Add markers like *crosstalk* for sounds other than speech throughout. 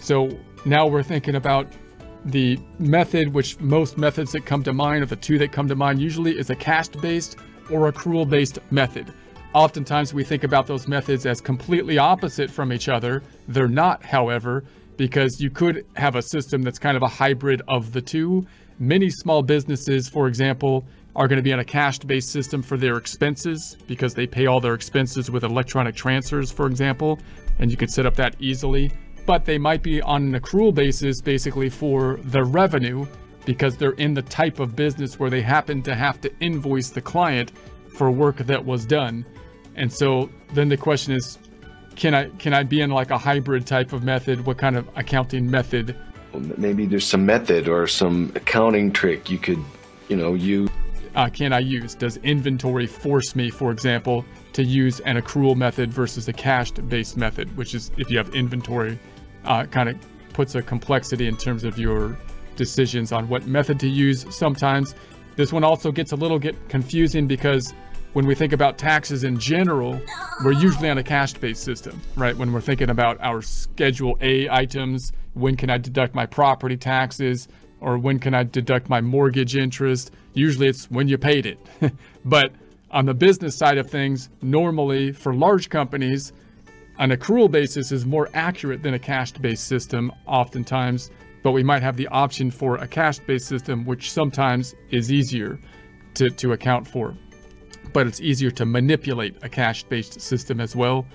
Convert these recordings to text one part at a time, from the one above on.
So now we're thinking about the method, which most methods that come to mind, or the two that come to mind usually, is a cash-based or accrual-based method. Oftentimes we think about those methods as completely opposite from each other. They're not, however, because you could have a system that's kind of a hybrid of the two. Many small businesses, for example, are going to be on a cash-based system for their expenses because they pay all their expenses with electronic transfers, for example, and you could set up that easily but they might be on an accrual basis basically for the revenue because they're in the type of business where they happen to have to invoice the client for work that was done. And so then the question is, can I can I be in like a hybrid type of method? What kind of accounting method? Maybe there's some method or some accounting trick you could, you know, use. Uh, can I use? Does inventory force me, for example, to use an accrual method versus a cash-based method, which is if you have inventory uh, kind of puts a complexity in terms of your decisions on what method to use sometimes. This one also gets a little get confusing because when we think about taxes in general, we're usually on a cash-based system, right? When we're thinking about our Schedule A items, when can I deduct my property taxes, or when can I deduct my mortgage interest? Usually it's when you paid it. *laughs* but on the business side of things, normally for large companies, an accrual basis is more accurate than a cash-based system oftentimes, but we might have the option for a cash-based system, which sometimes is easier to, to account for. But it's easier to manipulate a cash-based system as well.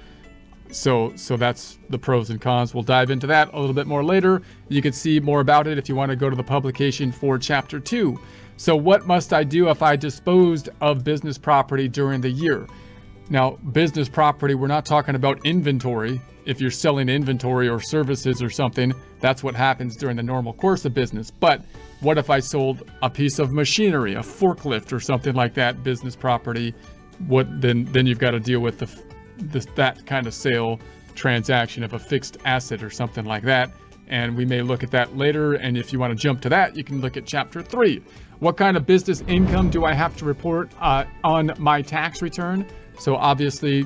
So, so that's the pros and cons. We'll dive into that a little bit more later. You can see more about it if you want to go to the publication for chapter two. So what must I do if I disposed of business property during the year? Now, business property, we're not talking about inventory. If you're selling inventory or services or something, that's what happens during the normal course of business. But what if I sold a piece of machinery, a forklift or something like that, business property? What then? Then you've got to deal with the, the that kind of sale transaction of a fixed asset or something like that. And we may look at that later. And if you want to jump to that, you can look at chapter three. What kind of business income do I have to report uh, on my tax return? So obviously,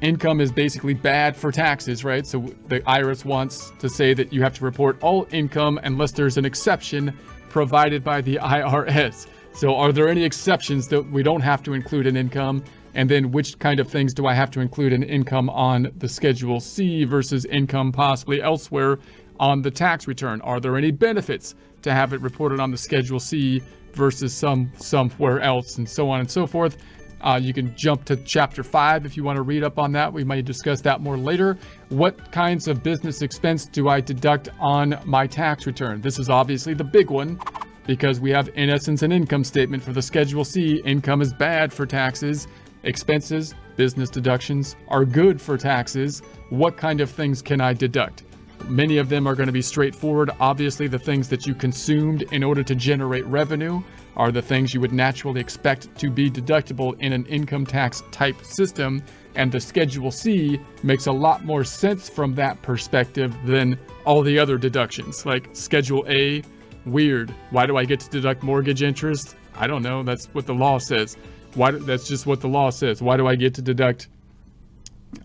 income is basically bad for taxes, right? So the IRS wants to say that you have to report all income unless there's an exception provided by the IRS. So are there any exceptions that we don't have to include in income? And then which kind of things do I have to include in income on the Schedule C versus income possibly elsewhere on the tax return? Are there any benefits to have it reported on the Schedule C versus some somewhere else and so on and so forth? Uh, you can jump to chapter five if you want to read up on that. We might discuss that more later. What kinds of business expense do I deduct on my tax return? This is obviously the big one because we have, in essence, an income statement for the Schedule C. Income is bad for taxes. Expenses, business deductions, are good for taxes. What kind of things can I deduct? Many of them are going to be straightforward. Obviously, the things that you consumed in order to generate revenue are the things you would naturally expect to be deductible in an income tax type system. And the Schedule C makes a lot more sense from that perspective than all the other deductions. Like Schedule A, weird. Why do I get to deduct mortgage interest? I don't know. That's what the law says. Why? That's just what the law says. Why do I get to deduct?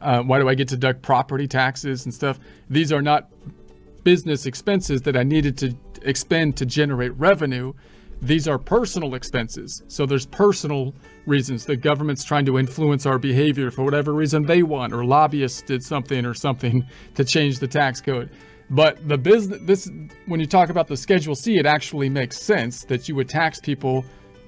Uh, why do I get to deduct property taxes and stuff? These are not business expenses that I needed to expend to generate revenue. These are personal expenses. So there's personal reasons. The government's trying to influence our behavior for whatever reason they want, or lobbyists did something or something *laughs* to change the tax code. But the business, this, when you talk about the Schedule C, it actually makes sense that you would tax people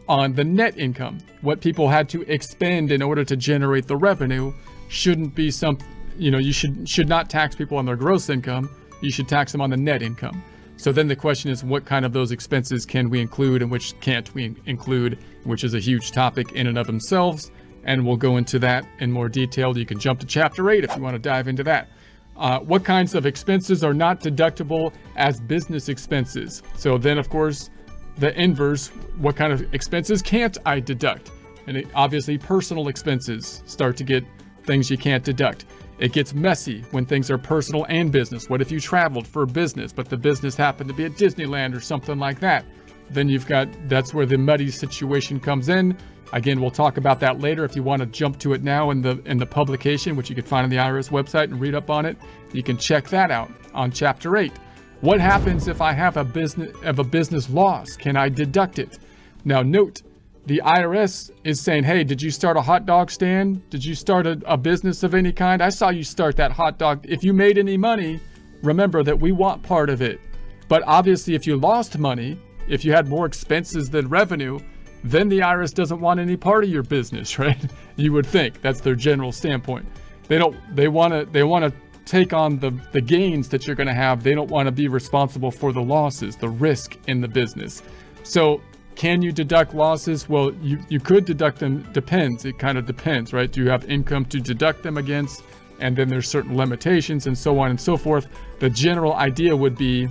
on the net income. What people had to expend in order to generate the revenue shouldn't be some, you know, you should should not tax people on their gross income. You should tax them on the net income. So then the question is, what kind of those expenses can we include and which can't we include, which is a huge topic in and of themselves. And we'll go into that in more detail. You can jump to chapter eight if you want to dive into that. Uh, what kinds of expenses are not deductible as business expenses? So then, of course, the inverse, what kind of expenses can't I deduct? And it, obviously, personal expenses start to get things you can't deduct. It gets messy when things are personal and business. What if you traveled for business, but the business happened to be at Disneyland or something like that? Then you've got, that's where the muddy situation comes in. Again, we'll talk about that later. If you want to jump to it now in the in the publication, which you can find on the IRS website and read up on it, you can check that out on chapter 8. What happens if I have a business of a business loss? Can I deduct it? Now note, the IRS is saying, hey, did you start a hot dog stand? Did you start a, a business of any kind? I saw you start that hot dog. If you made any money, remember that we want part of it. But obviously, if you lost money, if you had more expenses than revenue, then the IRS doesn't want any part of your business, *laughs* right? You would think that's their general standpoint. They don't. They want to. They want to take on the the gains that you're going to have. They don't want to be responsible for the losses, the risk in the business. So, can you deduct losses? Well, you you could deduct them. Depends. It kind of depends, right? Do you have income to deduct them against? And then there's certain limitations and so on and so forth. The general idea would be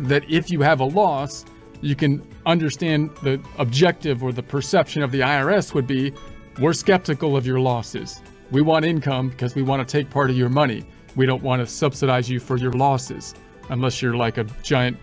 that if you have a loss, you can understand the objective or the perception of the IRS would be we're skeptical of your losses. We want income because we want to take part of your money. We don't want to subsidize you for your losses unless you're like a giant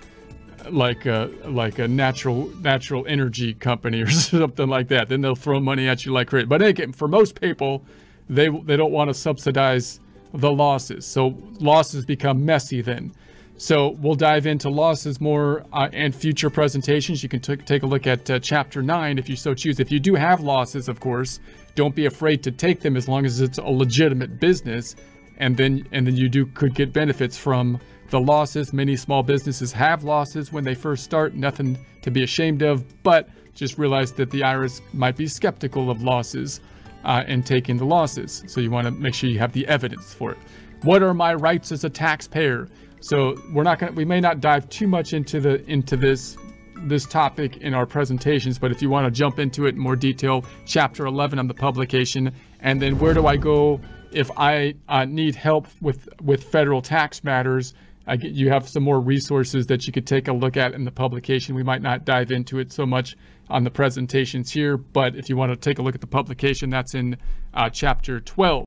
like a like a natural natural energy company or *laughs* something like that. Then they'll throw money at you like crazy. But again, for most people, they they don't want to subsidize the losses. So losses become messy then. So we'll dive into losses more uh, future presentations. You can take a look at uh, chapter 9 if you so choose. If you do have losses, of course, don't be afraid to take them as long as it's a legitimate business. And then and then you do could get benefits from the losses. Many small businesses have losses when they first start, nothing to be ashamed of, but just realize that the IRS might be skeptical of losses uh, and taking the losses. So you want to make sure you have the evidence for it. What are my rights as a taxpayer? So we're not going to, we may not dive too much into the, into this, this topic in our presentations, but if you want to jump into it in more detail, chapter 11 on the publication, and then where do I go if I uh, need help with, with federal tax matters, I get, you have some more resources that you could take a look at in the publication. We might not dive into it so much on the presentations here, but if you want to take a look at the publication, that's in uh, chapter 12.